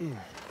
Mm.